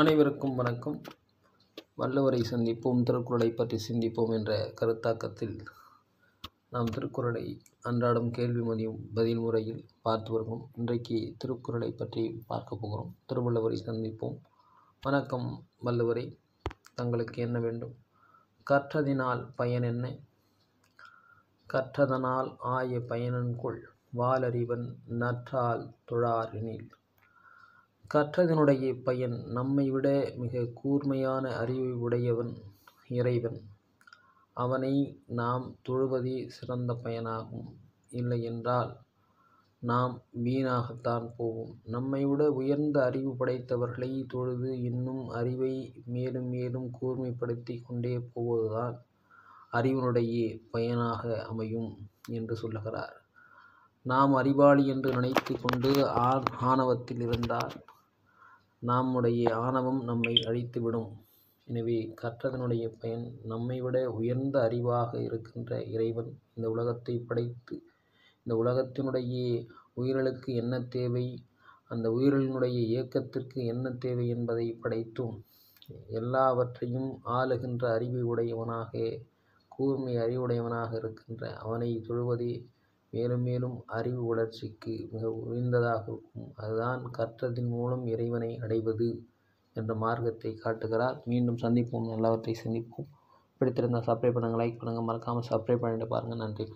அனைவருக்கும் வணக்கம். வள்ளுவரை சந்திப்போம் திருக்குறளை பற்றி சிந்திப்போம் என்ற கருத்தாக்கத்தில் நாம் திருக்குறளை அன்றாடம் கேள்வி மதியும் பதில் முறையில் பார்த்து வருகிறோம் இன்றைக்கு திருக்குறளை பற்றி பார்க்க போகிறோம். திருவள்ளுவரை சந்திப்போம். வணக்கம் வள்ளுவரை. தங்களுக்கு என்ன வேண்டும்? கற்றதினால் பயன் என்ன? கற்றதனால் ஆய பயனன்கொள் வாலறிவன் நற்றால் தொழாரெனில் கற்றதனுடைய பயன் நம்மை விட மிக கூர்மையான அறிவு உடையவன் இறைவன். அவனை நாம் தொழுவதே சிறந்த பயனாகும். இல்லையென்றால் நாம் வீணாகத்தான் போவோம். நம்மை விட உயர்ந்த அறிவு படைத்தவர்களை தொழுது இன்னும் அறிவை மேலும் மேலும் கூர்மைப்படுத்தி கொண்டே போவதுதான் அறிவினுடைய பயனாக அமையும் என்று சொல்லுகிறார். நாம் அறிவாளி என்று நினைத்து கொண்டு ஆண் ஆணவத்தில் இருந்தால் நம்முடைய ஆணவம் நம்மை அழித்துவிடும். எனவே கற்றதனுடைய பயன் நம்மை விட உயர்ந்த அறிவாக இருக்கின்ற இறைவன் இந்த உலகத்தை படைத்து இந்த உலகத்தினுடைய உயிர்களுக்கு என்ன தேவை அந்த உயிர்களினுடைய இயக்கத்திற்கு என்ன தேவை என்பதை படைத்தும் எல்லாவற்றையும் ஆளுகின்ற அறிவை உடையவனாக கூர்மை அறிவுடையவனாக இருக்கின்ற அவனை தொழுவதே மேலும் மேலும் அறிவு வளர்ச்சிக்கு மிக உயர்ந்ததாக இருக்கும் அதுதான் கற்றதின் மூலம் இறைவனை அடைவது என்ற மார்க்கத்தை காட்டுகிறார். மீண்டும் சந்திப்போம். நல்லவற்றை சந்திப்போம். பிடித்திருந்தால் சப்ஸ்கிரைப் பண்ணுங்கள் லைக் பண்ணுங்கள் மறக்காமல் சப்ஸ்கிரைப் பண்ணிட்டு பாருங்கள் நன்றி.